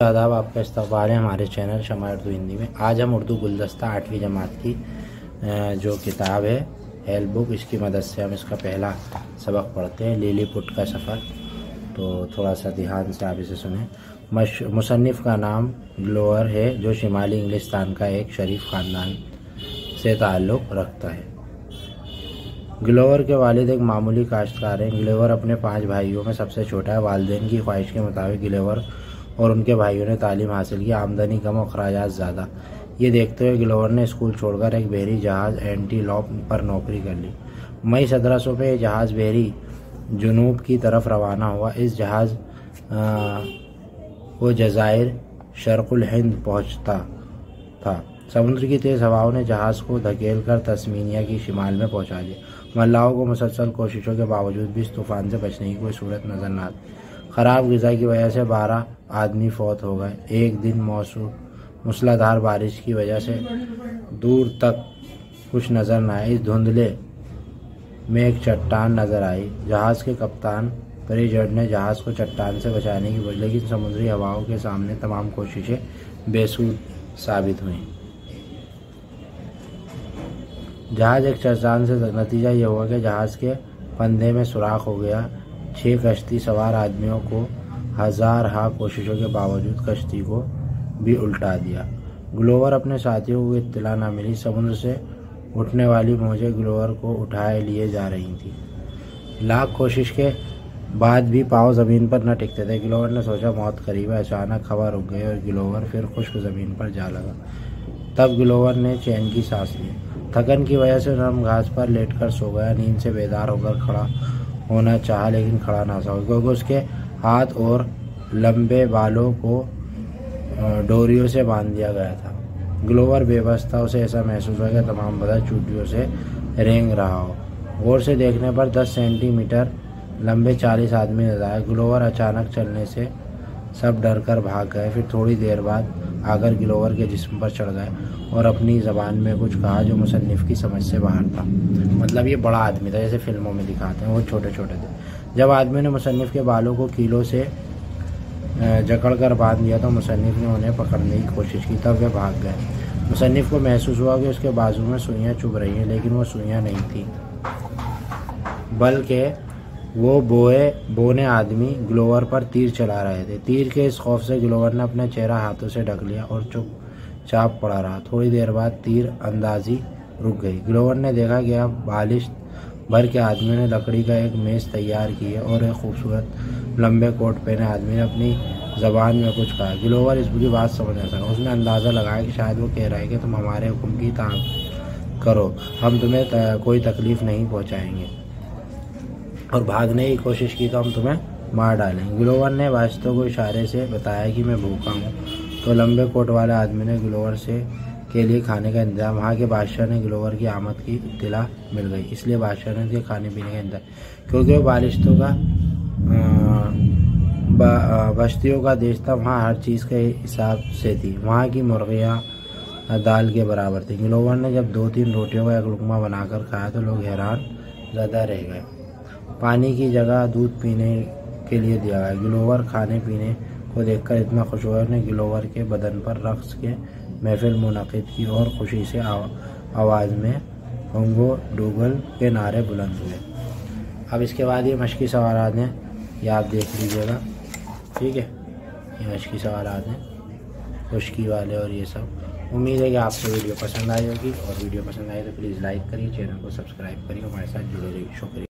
आदाब आपका इस्तबाल है हमारे चैनल शमा उर्दू हिंदी में। आज हम उर्दू गुलदस्ता आठवीं जमात की जो किताब है हेल्प बुक, इसकी मदद से हम इसका पहला सबक पढ़ते हैं, लीली पुट का सफ़र। तो थोड़ा सा ध्यान से आप इसे सुने। मुसनफ़ का नाम ग्लोअर है, जो शिमाली इंग्लिस्तान का एक शरीफ ख़ानदान से ताल्लुक़ रखता है। ग्लोवर के वालिद एक मामूली काश्तकार हैं। ग्लेवर अपने पाँच भाइयों में सबसे छोटा है। वालदेन की ख्वाहिश के मुताबिक ग्लेवर और उनके भाइयों ने तालीम हासिल की, आमदनी कम और अखराज ज़्यादा। ये देखते हुए ग्लोवर ने स्कूल छोड़कर एक बहरी जहाज़ एंटी लॉप पर नौकरी कर ली। मई सत्रह सौ पे जहाज़ बहरी जनूब की तरफ़ रवाना हुआ। इस जहाज़ वो जजायर शर्कुल हिंद पहुँचता था। समुद्र की तेज़ हवाओं ने जहाज़ को धकेल कर तस्मीनिया की शिमाल में पहुँचा दिया। मल्लाहों को मुसलसल कोशिशों के बावजूद भी इस तूफ़ान से बचने की कोई सूरत नज़र न आती। ख़राब गज़ा की वजह से बारह आदमी फौत हो गए। एक दिन मौसू, मूसलाधार बारिश की वजह से दूर तक कुछ नज़र न इस धुंधले में एक चट्टान नज़र आई। जहाज़ के कप्तान परिजड़ ने जहाज़ को चट्टान से बचाने की वजह लेकिन समुद्री हवाओं के सामने तमाम कोशिशें बेसूद साबित हुई। जहाज़ एक चट्टान से नतीजा ये हुआ कि जहाज़ के पंधे में सुराख हो गया। छह कश्ती सवार आदमियों को हज़ार हा कोशिशों के बावजूद कश्ती को भी उल्टा दिया। ग्लोवर अपने साथियों को इत्तला न मिली। समुद्र से उठने वाली मौजें ग्लोवर को उठाए लिए जा रही थी। लाख कोशिश के बाद भी पाव ज़मीन पर न टिकते थे। ग्लोवर ने सोचा, मौत करीब है। अचानक हवा रुक गई और ग्लोवर फिर खुश्क ज़मीन पर जा लगा। तब ग्लोवर ने चैन की सांस ली। थकन की वजह से नरम घास पर लेटकर सो गया। नींद से बेदार होकर खड़ा होना चाहा, लेकिन खड़ा ना सका क्योंकि उसके हाथ और लंबे बालों को डोरियों से बाँध दिया गया था। ग्लोवर बेबस था उसे ऐसा महसूस हुआ कि तमाम बदन चूटियों से रेंग रहा हो। गौर से देखने पर 10 सेंटीमीटर लंबे 40 आदमी नज़र आए। ग्लोवर अचानक चलने से सब डर कर भाग गए। फिर थोड़ी देर बाद आकर ग्लोवर के जिस्म पर चढ़ गए और अपनी ज़बान में कुछ कहा जो मुसनफ़ की समझ से बाहर था। मतलब ये बड़ा आदमी था, जैसे फ़िल्मों में दिखाते हैं, वो छोटे छोटे थे। जब आदमी ने मुसनफ़ के बालों को कीलों से जकड़ कर बाँध दिया तो मुसनफ़ ने उन्हें पकड़ने की कोशिश की, तब वे भाग गए। मुसनफ़ को महसूस हुआ कि उसके बाजू में सुइयाँ चुभ रही हैं, लेकिन वो सुइयाँ नहीं थी। बल्कि वो बोए, बोने आदमी ग्लोवर पर तीर चला रहे थे। तीर के इस खौफ से ग्लोवर ने अपना चेहरा हाथों से ढक लिया और चुप चाप पड़ा रहा। थोड़ी देर बाद तीर अंदाजी रुक गई। ग्लोवर ने देखा कि अब बालिश भर के आदमी ने लकड़ी का एक मेज़ तैयार की है और एक खूबसूरत लंबे कोट पहने आदमी ने अपनी जबान में कुछ कहा। ग्लोवर इसकी बात समझ ना सका उसने अंदाज़ा लगाया कि शायद वो कह रहा है कि तुम हमारे हुक्म की ताम करो। हम तुम्हें कोई तकलीफ़ नहीं पहुँचाएँगे। और भागने की कोशिश की तो हम तुम्हें मार डालेंगे। ग्लोवर ने वास्तव को इशारे से बताया कि मैं भूखा हूँ। तो लंबे कोट वाले आदमी ने ग्लोवर से के लिए खाने का इंतज़ाम वहाँ के बादशाह ने ग्लोवर की आमद की इतला मिल गई। इसलिए बादशाह ने उसके खाने पीने का इंतज़ाम क्योंकि वो बालिश्तों का बस्तियों का देश था वहाँ हर चीज़ के हिसाब से थी। वहाँ की मुर्गियाँ दाल के बराबर थी। ग्लोवर ने जब दो तीन रोटियों का एक लुकमा बनाकर खाया तो लोग हैरान ज़्यादा रह गए। पानी की जगह दूध पीने के लिए दिया गया। ग्लोवर खाने पीने को देखकर इतना खुश हुआ ने ग्लोवर के बदन पर रक्स के महफिल मुनद की और खुशी से आवाज़ में होंगो डूगल के नारे बुलंद हुए। अब इसके बाद ये मशकी सवाल हैं, ये आप देख लीजिएगा। ठीक है? ये मशकी सवाल हैं, खुशकी वाले और ये सब। उम्मीद है कि आपको वीडियो पसंद आई होगी और वीडियो पसंद आए तो प्लीज़ लाइक करिए, चैनल को सब्सक्राइब करिए, हमारे साथ जुड़े रहिए। शुक्रिया।